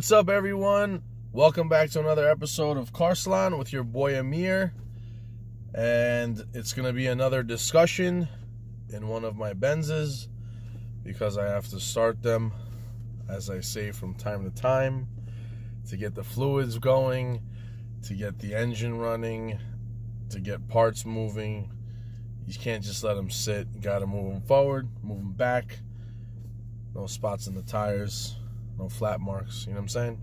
What's up, everyone? Welcome back to another episode of CarSalan with your boy Amir. And it's going to be another discussion in one of my Benzes because I have to start them, as I say, from time to time to get the fluids going, to get the engine running, to get parts moving. You can't just let them sit. You got to move them forward, move them back. No spots in the tires no flat marks. You know what I'm saying?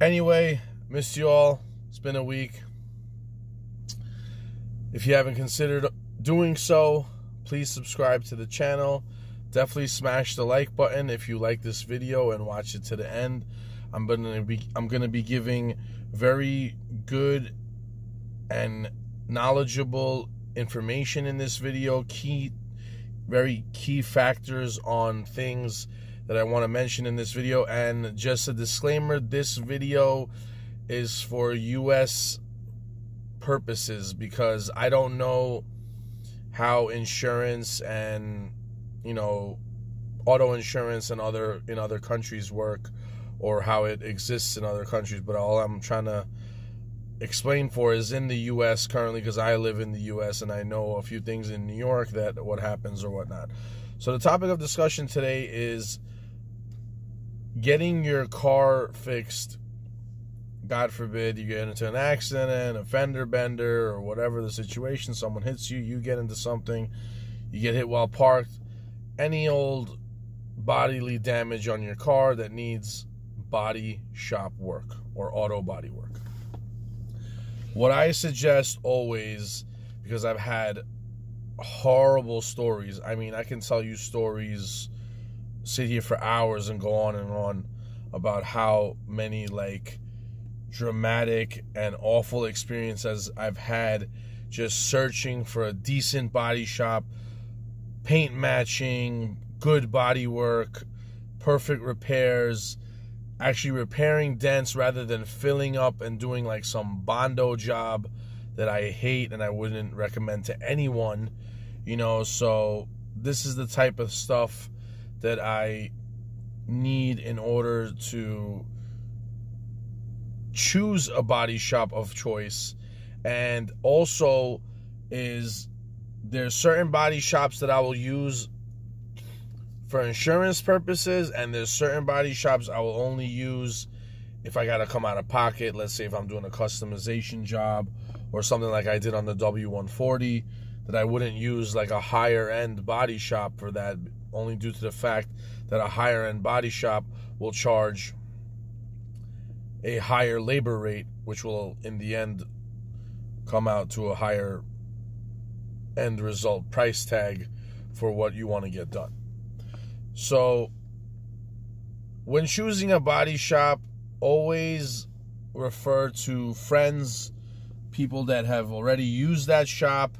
Anyway, missed you all. It's been a week. If you haven't considered doing so, please subscribe to the channel. Definitely smash the like button if you like this video and watch it to the end. I'm gonna be I'm gonna be giving very good and knowledgeable information in this video. Key, very key factors on things that I want to mention in this video. And just a disclaimer this video is for U.S. purposes because I don't know how insurance and, you know, auto insurance and other in other countries work or how it exists in other countries but all I'm trying to explain for is in the US currently because I live in the US and I know a few things in New York that what happens or whatnot. So the topic of discussion today is getting your car fixed, God forbid you get into an accident, a fender bender, or whatever the situation, someone hits you, you get into something, you get hit while parked, any old bodily damage on your car that needs body shop work or auto body work. What I suggest always, because I've had horrible stories, I mean, I can tell you stories sit here for hours and go on and on about how many like dramatic and awful experiences I've had just searching for a decent body shop, paint matching, good body work, perfect repairs, actually repairing dents rather than filling up and doing like some bondo job that I hate and I wouldn't recommend to anyone, you know, so this is the type of stuff that I need in order to choose a body shop of choice. And also is there's certain body shops that I will use for insurance purposes and there's certain body shops I will only use if I got to come out of pocket. Let's say if I'm doing a customization job or something like I did on the W140 that I wouldn't use like a higher end body shop for that only due to the fact that a higher end body shop will charge a higher labor rate, which will in the end come out to a higher end result price tag for what you want to get done. So, when choosing a body shop, always refer to friends, people that have already used that shop,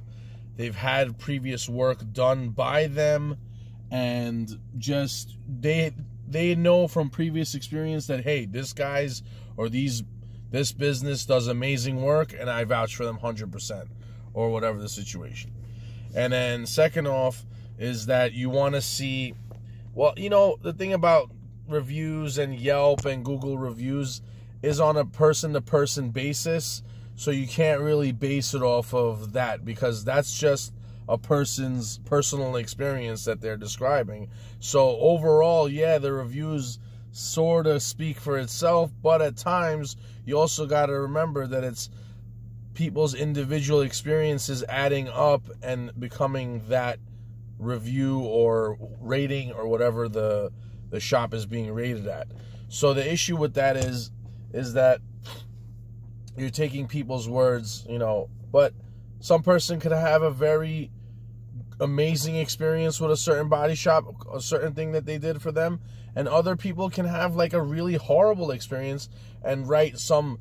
they've had previous work done by them and just they they know from previous experience that hey this guy's or these this business does amazing work and i vouch for them 100% or whatever the situation. And then second off is that you want to see well you know the thing about reviews and yelp and google reviews is on a person to person basis so you can't really base it off of that because that's just a person's personal experience that they're describing. So overall, yeah, the reviews sort of speak for itself, but at times you also got to remember that it's people's individual experiences adding up and becoming that review or rating or whatever the the shop is being rated at. So the issue with that is is that you're taking people's words, you know, but some person could have a very amazing experience with a certain body shop, a certain thing that they did for them, and other people can have like a really horrible experience and write some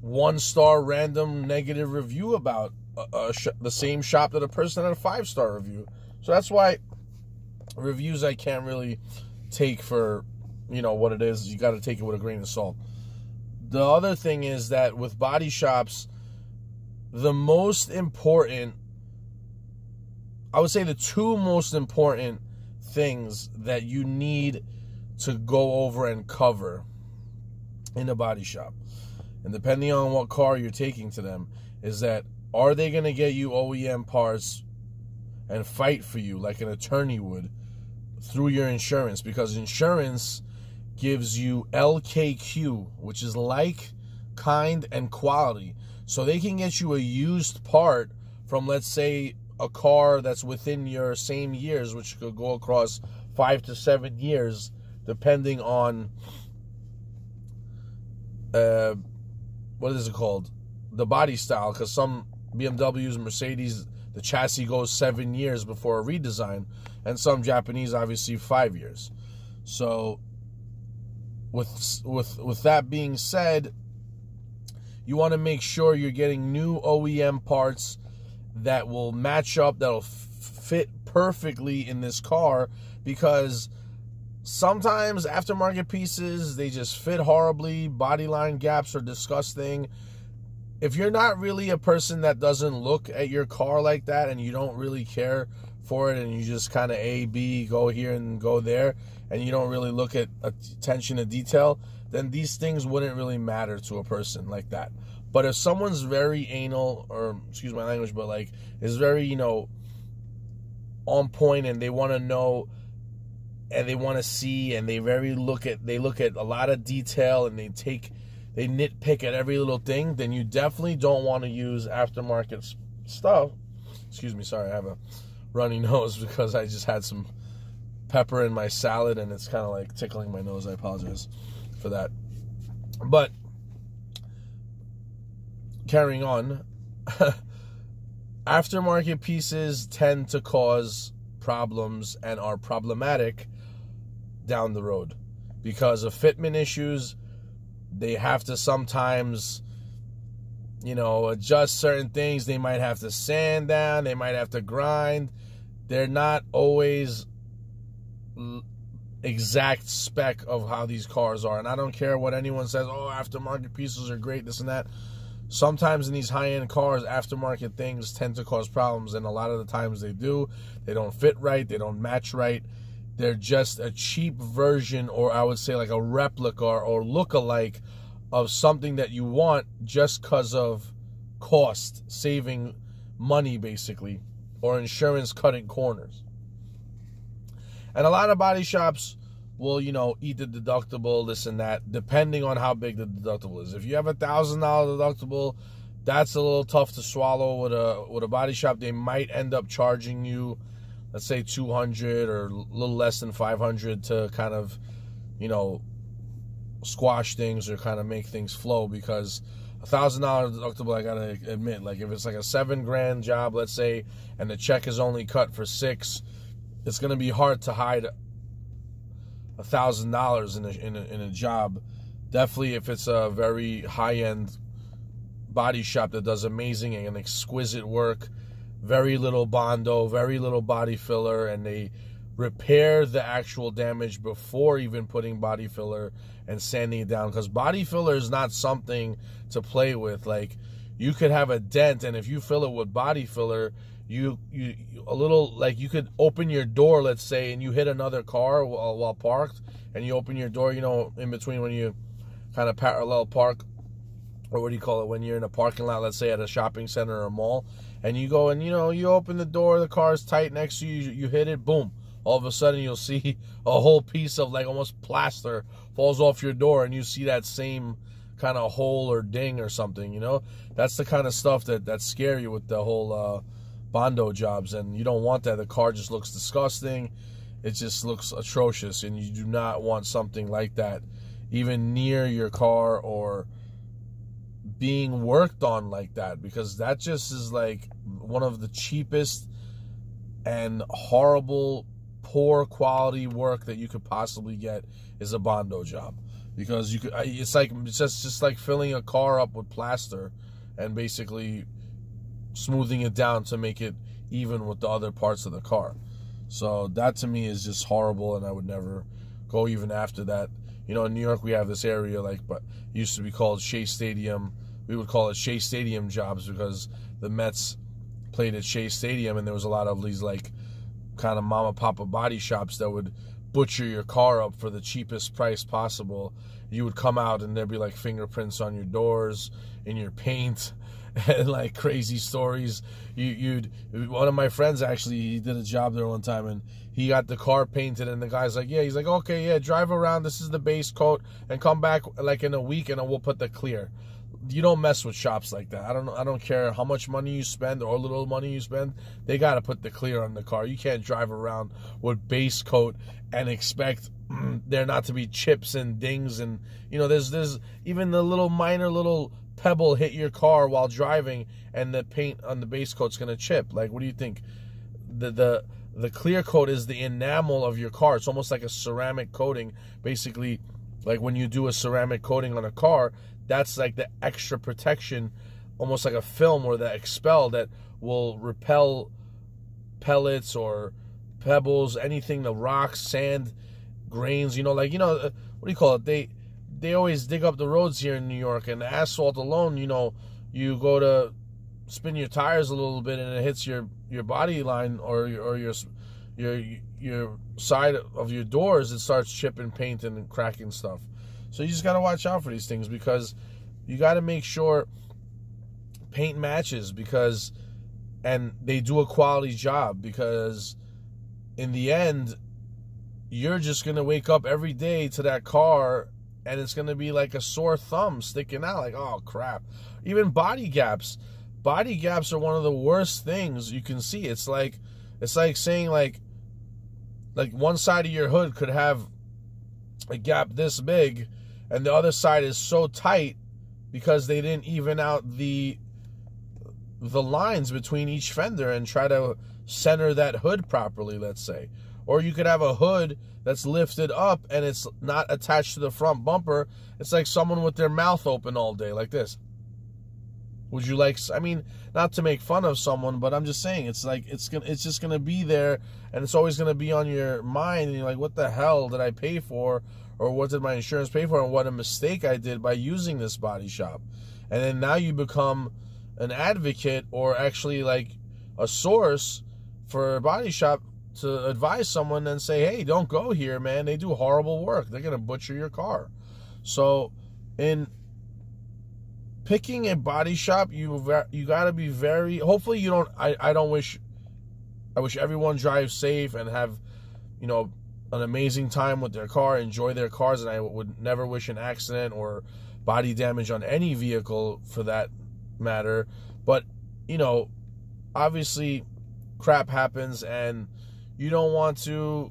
one star random negative review about a, a the same shop that a person had a five star review. So that's why reviews I can't really take for you know what it is. You got to take it with a grain of salt. The other thing is that with body shops, the most important I would say the two most important things that you need to go over and cover in a body shop. And depending on what car you're taking to them, is that are they going to get you OEM parts and fight for you like an attorney would through your insurance? Because insurance gives you LKQ, which is like, kind, and quality. So they can get you a used part from, let's say, a car that's within your same years, which could go across five to seven years, depending on uh, what is it called, the body style. Because some BMWs, Mercedes, the chassis goes seven years before a redesign, and some Japanese obviously five years. So, with with with that being said, you want to make sure you're getting new OEM parts that will match up, that'll fit perfectly in this car because sometimes aftermarket pieces they just fit horribly body line gaps are disgusting. If you're not really a person that doesn't look at your car like that and you don't really care for it and you just kind of a b go here and go there and you don't really look at attention to detail then these things wouldn't really matter to a person like that but if someone's very anal, or excuse my language, but like is very, you know, on point and they want to know and they want to see and they very look at they look at a lot of detail and they take they nitpick at every little thing, then you definitely don't want to use aftermarket stuff. Excuse me, sorry, I have a runny nose because I just had some pepper in my salad and it's kind of like tickling my nose. I apologize for that. But carrying on, aftermarket pieces tend to cause problems and are problematic down the road because of fitment issues. They have to sometimes, you know, adjust certain things. They might have to sand down, they might have to grind. They're not always exact spec of how these cars are. And I don't care what anyone says, oh, aftermarket pieces are great, this and that sometimes in these high end cars, aftermarket things tend to cause problems, and a lot of the times they do. They don't fit right, they don't match right. They're just a cheap version, or I would say like a replica or look-alike of something that you want just because of cost, saving money basically, or insurance cutting corners. And a lot of body shops will, you know, eat the deductible, this and that, depending on how big the deductible is. If you have a thousand dollar deductible, that's a little tough to swallow with a with a body shop. They might end up charging you, let's say two hundred or a little less than five hundred to kind of, you know, squash things or kind of make things flow because a thousand dollar deductible, I gotta admit, like if it's like a seven grand job, let's say, and the check is only cut for six, it's gonna be hard to hide a thousand dollars in a, in a job. Definitely, if it's a very high end body shop that does amazing and exquisite work, very little bondo, very little body filler, and they repair the actual damage before even putting body filler and sanding it down. Because body filler is not something to play with. Like you could have a dent, and if you fill it with body filler, you you a little like you could open your door let's say and you hit another car while, while parked and you open your door you know in between when you kind of parallel park or what do you call it when you're in a parking lot let's say at a shopping center or a mall and you go and you know you open the door the car's tight next to you you hit it boom. All of a sudden you'll see a whole piece of like almost plaster falls off your door and you see that same kind of hole or ding or something you know? That's the kind of stuff that that's scary with the whole uh bondo jobs and you don't want that. The car just looks disgusting. It just looks atrocious and you do not want something like that even near your car or being worked on like that because that just is like one of the cheapest and horrible poor quality work that you could possibly get is a bondo job. Because you could it's like it's just just like filling a car up with plaster and basically smoothing it down to make it even with the other parts of the car. So that to me is just horrible, and I would never go even after that. You know, in New York we have this area like, but used to be called Shea Stadium. We would call it Shea Stadium jobs because the Mets played at Shea Stadium, and there was a lot of these like kind of mama papa body shops that would butcher your car up for the cheapest price possible. You would come out and there'd be like fingerprints on your doors, in your paint, and like crazy stories. You, you'd one of my friends actually he did a job there one time and he got the car painted and the guy's like, yeah, he's like, okay, yeah, drive around. This is the base coat and come back like in a week and we'll put the clear you don't mess with shops like that. I don't I don't care how much money you spend or little money you spend. They got to put the clear on the car. You can't drive around with base coat and expect there not to be chips and dings and you know there's there's even the little minor little pebble hit your car while driving and the paint on the base coat's going to chip. Like what do you think? The the the clear coat is the enamel of your car. It's almost like a ceramic coating basically like when you do a ceramic coating on a car, that's like the extra protection, almost like a film or the expel that will repel pellets or pebbles, anything, the rocks, sand, grains. You know, like you know, uh, what do you call it? They they always dig up the roads here in New York, and asphalt alone, you know, you go to spin your tires a little bit and it hits your your body line or your, or your your your side of your doors, it starts chipping paint and cracking stuff. So you just got to watch out for these things because you got to make sure paint matches because and they do a quality job because in the end you're just to wake up every day to that car and it's going to be like a sore thumb sticking out like oh crap. Even body gaps. Body gaps are one of the worst things you can see. It's like it's like saying like like one side of your hood could have a gap this big and the other side is so tight because they didn't even out the the lines between each fender and try to center that hood properly let's say. Or you could have a hood that's lifted up and it's not attached to the front bumper. It's like someone with their mouth open all day like this. Would you like i mean not to make fun of someone but i'm just saying it's like it's gonna it's just gonna be there and it's always gonna be on your mind and you're like what the hell did i pay for? Or what did my insurance pay for? And what a mistake I did by using this body shop. And then now you become an advocate or actually like a source for a body shop to advise someone and say, hey, don't go here, man. They do horrible work. They're going to butcher your car. So, in picking a body shop, you you got to be very. Hopefully, you don't. I, I don't wish. I wish everyone drives safe and have, you know, an amazing time with their car, enjoy their cars, and I would never wish an accident or body damage on any vehicle for that matter. But, you know, obviously crap happens and you don't want to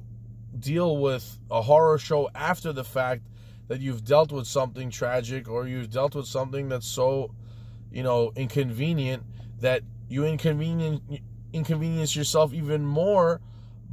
deal with a horror show after the fact that you've dealt with something tragic or you've dealt with something that's so, you know, inconvenient that you inconvenience inconvenience yourself even more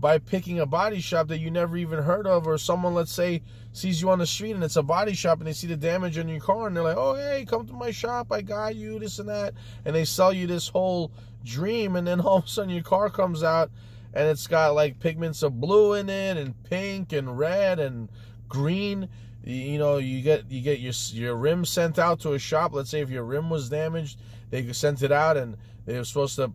by picking a body shop that you never even heard of, or someone, let's say, sees you on the street and it's a body shop and they see the damage on your car and they're like, oh, hey, come to my shop, I got you, this and that. And they sell you this whole dream, and then all of a sudden your car comes out and it's got like pigments of blue in it and pink and red and green. You know you get you get your your rim sent out to a shop. Let's say if your rim was damaged they sent it out and they were supposed to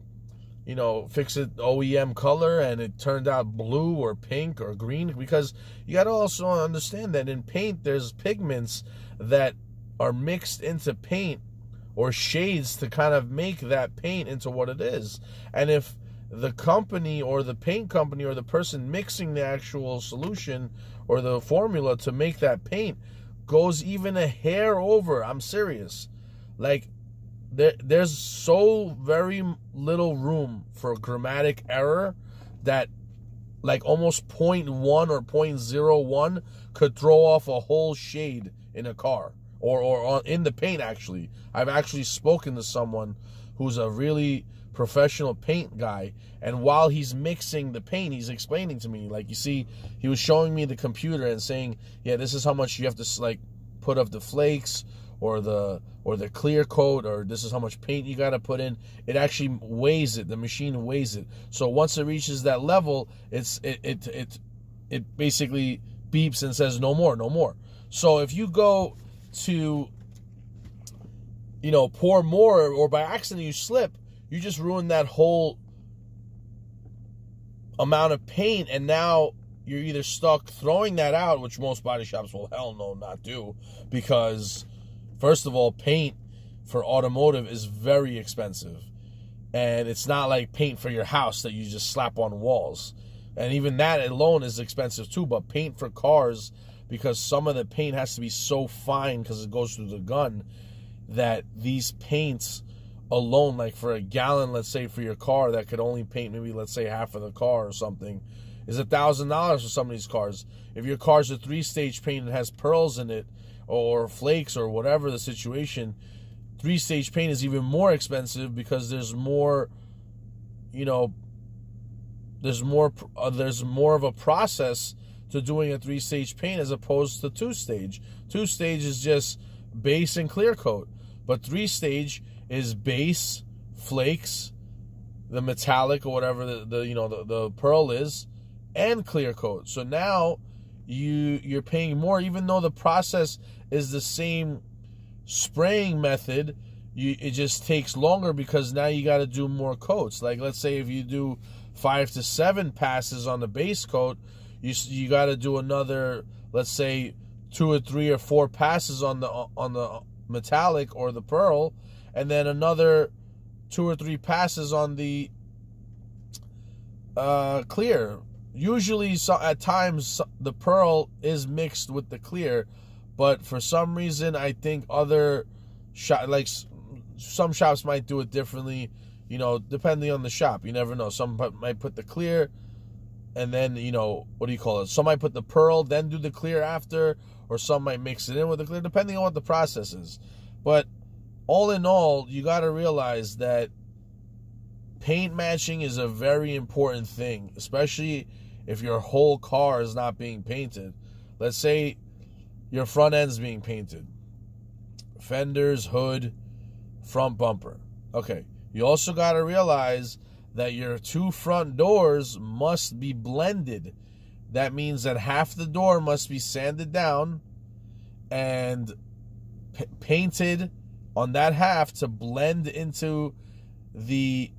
you know, fix it OEM color and it turned out blue or pink or green because you got to also understand that in paint there's pigments that are mixed into paint or shades to kind of make that paint into what it is. And if the company or the paint company or the person mixing the actual solution or the formula to make that paint goes even a hair over, I'm serious. Like there, there's so very little room for grammatic error that like almost 0.1 or 0.01 could throw off a whole shade in a car or, or in the paint actually. I've actually spoken to someone who's a really professional paint guy and while he's mixing the paint he's explaining to me like you see he was showing me the computer and saying yeah this is how much you have to like put up the flakes or the or the clear coat or this is how much paint you got to put in it actually weighs it the machine weighs it. So once it reaches that level it's it it it, it basically beeps and says no more no more. So if you go to you know pour more or by accident you slip you just ruin that whole amount of paint and now you're either stuck throwing that out, which most body shops will hell no not do, because first of all, paint for automotive is very expensive. And it's not like paint for your house that you just slap on walls. And even that alone is expensive too, but paint for cars, because some of the paint has to be so fine because it goes through the gun, that these paints alone, like for a gallon, let's say for your car, that could only paint maybe, let's say, half of the car or something, is a thousand dollars for some of these cars. If your car's a three stage paint and has pearls in it, or flakes, or whatever the situation, three stage paint is even more expensive because there's more, you know, there's more uh, there's more of a process to doing a three stage paint as opposed to two stage. Two stage is just base and clear coat, but three stage is base, flakes, the metallic or whatever the, the you know the, the pearl is, and clear coat. So now you you're paying more, even though the process is the same spraying method. You, it just takes longer because now you got to do more coats. Like let's say if you do five to seven passes on the base coat, you you got to do another let's say two or three or four passes on the on the metallic or the pearl and then another two or three passes on the uh, clear. Usually, so, at times, the pearl is mixed with the clear, but for some reason, I think other shop, like some shops might do it differently. You know, depending on the shop, you never know. Some might put the clear, and then you know what do you call it? Some might put the pearl, then do the clear after, or some might mix it in with the clear, depending on what the process is. But all in all, you got to realize that paint matching is a very important thing, especially if your whole car is not being painted. Let's say your front end's being painted fenders, hood, front bumper. Okay, you also got to realize that your two front doors must be blended. That means that half the door must be sanded down and p- painted on that half to blend into the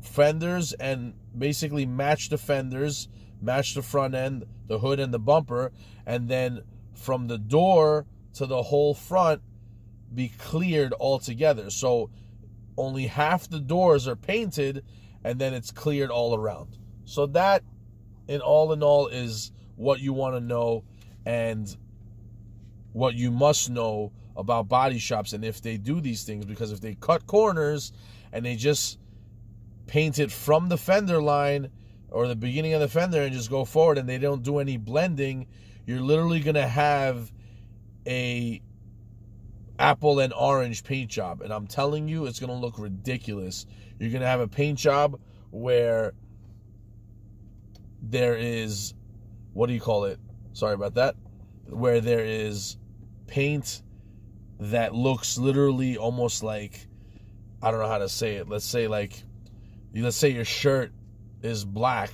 fenders and basically match the fenders, match the front end, the hood, and the bumper, and then from the door to the whole front be cleared altogether. So only half the doors are painted and then it's cleared all around. So that in all in all is what you want to know and what you must know about body shops and if they do these things because if they cut corners and they just paint it from the fender line or the beginning of the fender and just go forward and they don't do any blending, you're literally going to have a apple and orange paint job and I'm telling you it's going to look ridiculous. You're going to have a paint job where there is what do you call it? Sorry about that. Where there is paint that looks literally almost like I don't know how to say it. Let's say like let's say your shirt is black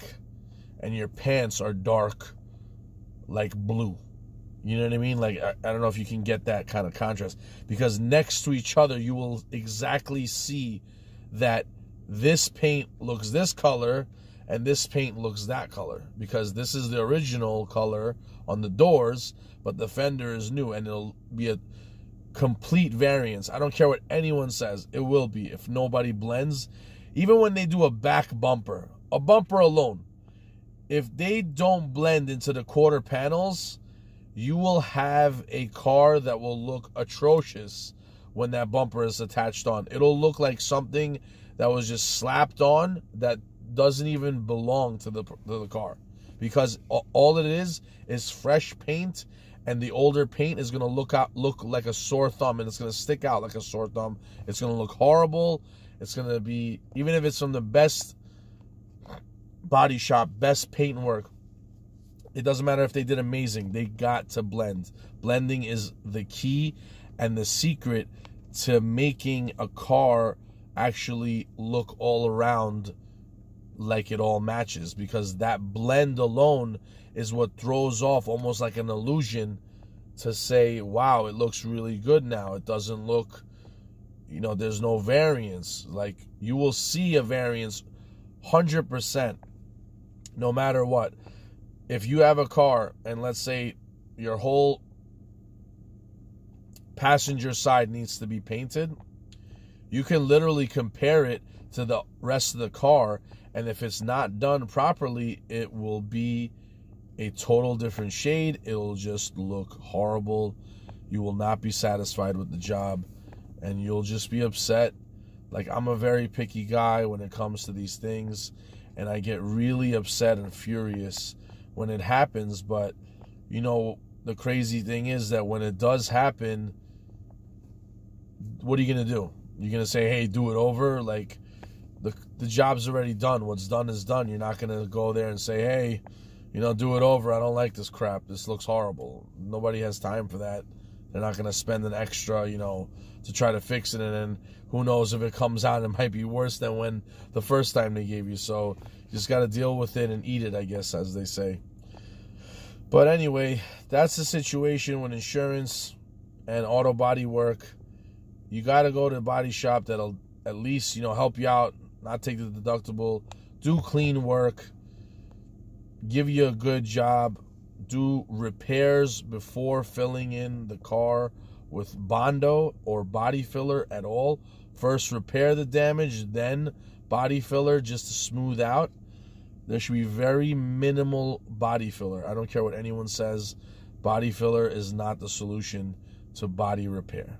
and your pants are dark like blue. You know what I mean? Like I, I don't know if you can get that kind of contrast because next to each other you will exactly see that this paint looks this color and this paint looks that color because this is the original color on the doors, but the fender is new and it'll be a complete variance. I don't care what anyone says, it will be if nobody blends. Even when they do a back bumper, a bumper alone, if they don't blend into the quarter panels, you will have a car that will look atrocious when that bumper is attached on. It'll look like something that was just slapped on that doesn't even belong to the, to the car because all it is is fresh paint and the older paint is going to look out look like a sore thumb and it's going to stick out like a sore thumb it's going to look horrible it's going to be even if it's from the best body shop best paint work it doesn't matter if they did amazing they got to blend blending is the key and the secret to making a car actually look all around like it all matches because that blend alone is what throws off almost like an illusion to say, wow, it looks really good now. It doesn't look, you know, there's no variance. Like you will see a variance 100% no matter what. if you have a car and let's say your whole passenger side needs to be painted, you can literally compare it to the rest of the car. And if it's not done properly, it will be a total different shade. It'll just look horrible. You will not be satisfied with the job and you'll just be upset. Like, I'm a very picky guy when it comes to these things, and I get really upset and furious when it happens. But, you know, the crazy thing is that when it does happen, what are you going to do? You're going to say, hey, do it over? Like, the, the job's already done. What's done is done. You're not going to go there and say, hey, you know, do it over. I don't like this crap. This looks horrible. Nobody has time for that. They're not going to spend an extra, you know, to try to fix it. And then who knows if it comes out, it might be worse than when the first time they gave you. So you just got to deal with it and eat it, I guess, as they say. But anyway, that's the situation with insurance and auto body work. You got to go to a body shop that'll at least, you know, help you out, not take the deductible, do clean work, give you a good job, do repairs before filling in the car with Bondo or body filler at all. First, repair the damage, then body filler just to smooth out. There should be very minimal body filler. I don't care what anyone says. Body filler is not the solution to body repair.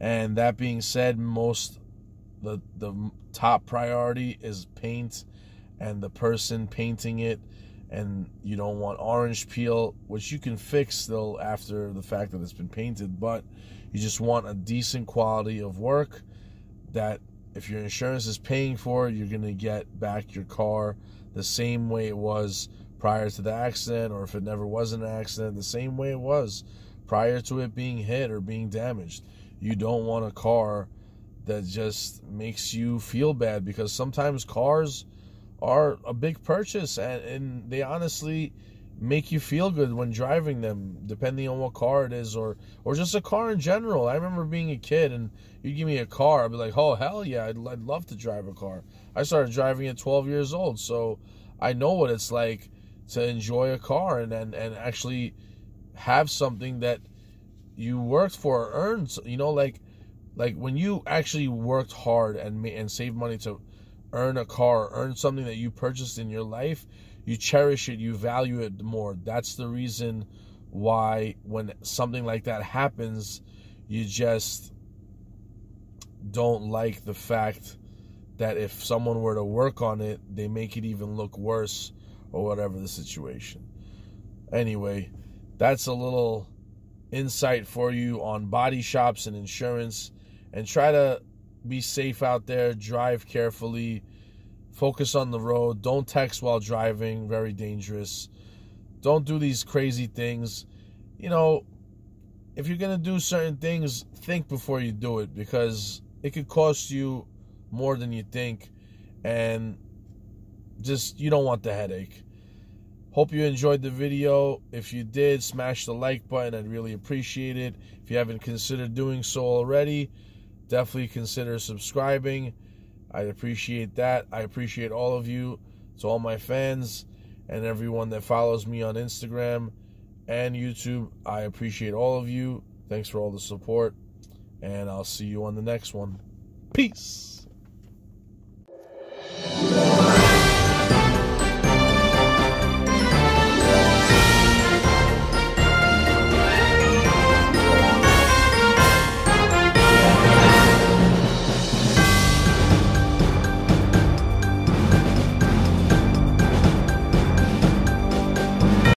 And that being said, most the the top priority is paint and the person painting it and you don't want orange peel, which you can fix still after the fact that it's been painted, but you just want a decent quality of work that if your insurance is paying for, it, you're going to get back your car the same way it was prior to the accident, or if it never was an accident, the same way it was prior to it being hit or being damaged. You don't want a car that just makes you feel bad because sometimes cars are a big purchase and, and they honestly make you feel good when driving them depending on what car it is or or just a car in general. I remember being a kid and you give me a car i'd be like oh hell yeah I'd, I'd love to drive a car. I started driving at 12 years old so i know what it's like to enjoy a car and and, and actually have something that you worked for or earned you know like like when you actually worked hard and and saved money to earn a car, earn something that you purchased in your life, you cherish it, you value it more. That's the reason why when something like that happens, you just don't like the fact that if someone were to work on it, they make it even look worse or whatever the situation. Anyway, that's a little insight for you on body shops and insurance and try to be safe out there, drive carefully, focus on the road, don't text while driving, very dangerous. Don't do these crazy things. You know, if you're going to do certain things, think before you do it because it could cost you more than you think and just you don't want the headache. Hope you enjoyed the video. If you did, smash the like button. I'd really appreciate it. If you haven't considered doing so already, definitely consider subscribing. I appreciate that. I appreciate all of you, to all my fans, and everyone that follows me on Instagram and YouTube. I appreciate all of you. Thanks for all the support, and I'll see you on the next one. Peace.